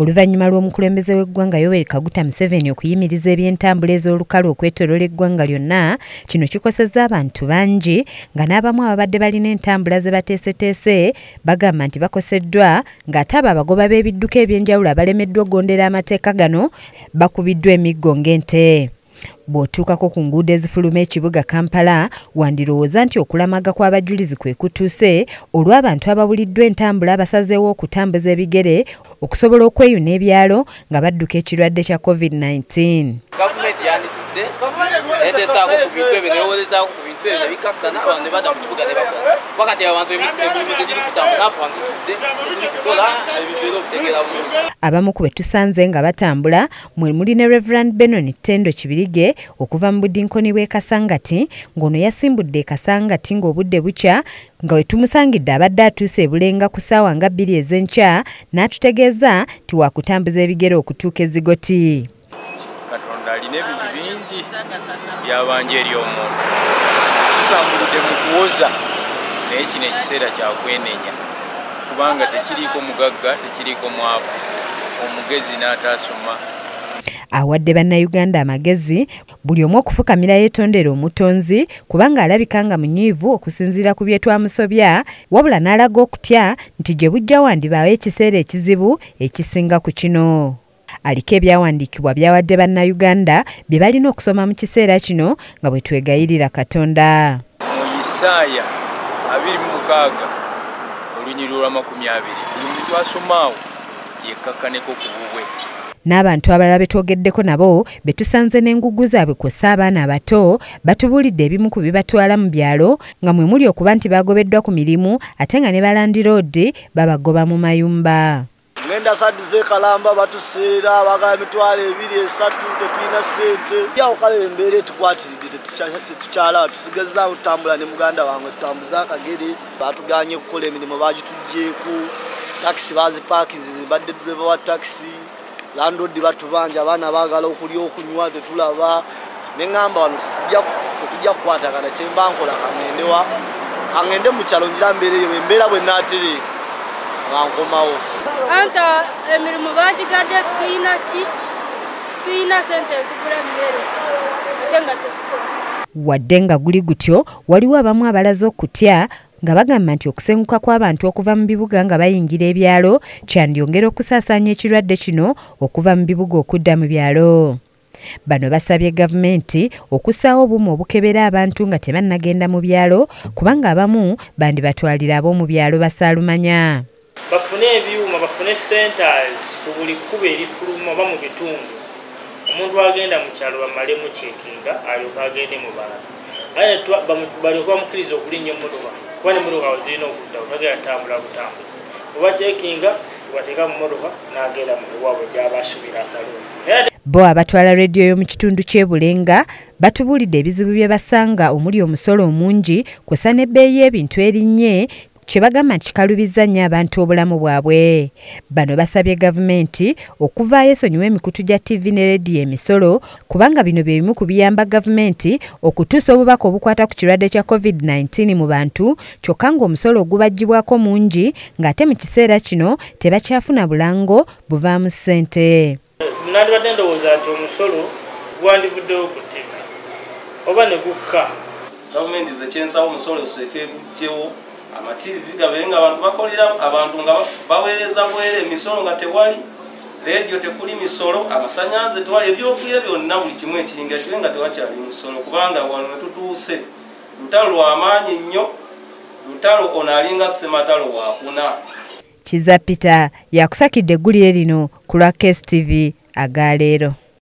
oluvannyuma lw'omukulembeze w'eggwanga yoweri kaguta museveni okuyimiriza ebyentambula ez'olukale okwetolola eggwanga lyonna kino kikosezza abantu bangi nga n'abamu ababadde balina entambula ze bateeseteese bagamba nti bakoseddwa ng'ate abo abagoba b'ebidduka eby'enjawulo abalemeddwa okugondera amateeka gano bakubiddwa emiggo ng'ente bw'otuukako ku nguudo ezifuluma ekibuga kampala wandirowooza nti okulamaga kw'abajulizi kwe kutuuse olw'abantu ababuliddwa entambula abasazeewo okutambuza ebigere okusobola okweyuna ebyalo nga badduka ekirwadde kya covid-19 gavumenti yanditudde neteesaako ku bintu ebyo newolezaako ku bintu ebyo nebikakkana abantu ne badda mu kibuga ne bakola wakati abantu emirimu tegiri kutambula naafe abantu tutudde tuli kukola ebintu era obutegeera bulungi abamu ku betusanze nga batambula mwe muli ne reverand benon tendo kibirige okuva mu budinkoni bw'e kasangati ng'ono yasimbudde e kasangati ng'obudde bukya nga we tumusangidde abadde atuuse ebulenga ku ssaawa nga bbiri ez'enkya n'atutegeeza nti waakutambuza ebigere okutuuka ezigoti bingi byabanja eri omuntu. Tutambulidde mu kuwoza naye kino ekiseera kyakwenenya kubanga tekiriiko mugagga tekiriiko mwavu. Omugezi n'ataasoma awadde bannayuganda amagezi buli omu okufukamira yeetondera omutonzi kubanga alabika nga munyiivu okusinziira ku bye twamusobya wabula n'alaga okutya nti gye bujja wandibaawo ekiseera ekizibu ekisinga ku kino aliko ebyawandiikibwa byawadde bannayuganda bye balina okusoma mu kiseera kino nga bwe twegayirira katonda. Mu isaaya 26 olunyiri olwa 20 buli muntu asomaawo yekkakkaneko ku bubwe. N'abantu abalala betwogeddeko nabo betusanze n'engugu zaabwe kw'ossa abaana abato batubuulidde ebimu ku bibatwala mu byalo nga mwe muli okuba nti bagobeddwa ku mirimu ate nga ne balandiroodi babagoba mu mayumba ngenda sadi zekalamba batuseera bagala emitwalo ebiri esatu tetulina sente yawo kale embeera etukwatiridde tetukyala tusigazza tutambula ne muganda wange tutambuze akagere. Batuganye kukola emirimu bagitugjeeku takisi bazipaakizi zibadde dureva wa takisi landodi batubanja abaana bagala okulya okunywa tetulaba. Neŋamba wano tetujja kukwatagana kyemba nkola kaŋendewa kaŋende mukyalo ngira mbeereyo embeera bwe naatereeka ngankomawo anta emirimu bagigadde tuyina ki tuyina sente ezigula emmere ate nga tetukola wadde nga guli gutyo waliwo abamu abalaze okutya nga bagamba nti okusenguka kw'abantu okuva mu bibuga nga bayingira ebyalo kyandyongera okusaasaanya ekirwadde kino okuva mu bibuga okudda mu byalo. Bano basabye gavumenti okussaawo obumu obukebera abantu nga tebannagenda mu byalo kubanga abamu bandibatwalira ab'omu byalo basaalumanya bafune ebyuma bafune centers ku buli kkuba erifuluma oba mu bitundu. Omuntu agenda mu kyalo bamalemu kyekinga alyoka agende mu balala aye balyoka bamukkiriza okulinnya emmotoka kuba nemmotoka zirina okudda otagenda tambula butambuzi. Oba kyekinga bateeka mu mmotoka n'agenda mu ewaabwe gyabasubira akalungi bo abatwala rediyo y'omu kitundu ky'ebulenga batubuulidde ebizibu bye basanga omuli omusolo omungi kw'ossa n'ebbeeyi y'ebintu erinnye kye bagamba nti kikalubiza nnyo abantu obulamu bwabwe. Bano basabye gavumenti okuvaayo esonyiwa emikutu gya ttivi ne rediyo emisolo kubanga bino bye bimu ku biyamba gavumenti okutuusa obubaka obukwata ku kirwadde kya covid-19 mu bantu kyokka ng'omusolo ogubagibwako mungi ng'ate mu kiseera kino tebakyafuna bulango buvaamu ssente. Nandibadde ndowooza nti omusolo gwandivuddewo ku ttivi oba ne gukka? Gavumenti zekyensawo omusolo oseeke gugyewo amativi gabeere nga abantu bakolera abantu nga baweereza bwere emisolo nga tewali rediyo tekuli misolo amasanyaze tewali ebyokulya byonna buli kimu ekiyinga kibe nga tewakyali misolo. Kubanga wano wetutuuse lutalo lwamaanyi nnyo lutalo ono alinga sematalo wakuna kiza peter yakusakidde eggulire lino ku lwa kes tv agaleero